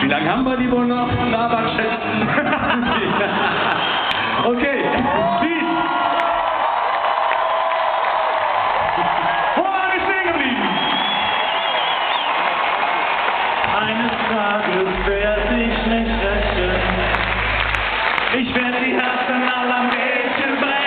Wie lange haben wir die wohl noch? Laberschätzen. okay, tschüss. Wo waren wir stehen geblieben? Eines Tages werde ich mich rächen. Ich werde die Herzen aller Mädchen brechen.